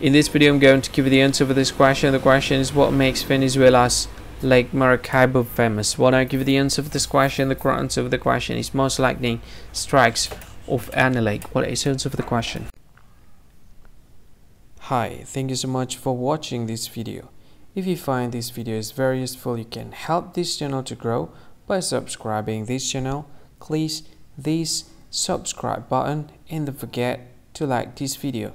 In this video, I'm going to give you the answer for this question. The question is what makes Venezuela's Lake Maracaibo famous? When I give you the answer for this question, the answer for the question is most lightning strikes of any lake. What is the answer for the question? Hi, thank you so much for watching this video. If you find this video is very useful, you can help this channel to grow by subscribing this channel. Please this subscribe button and don't forget to like this video.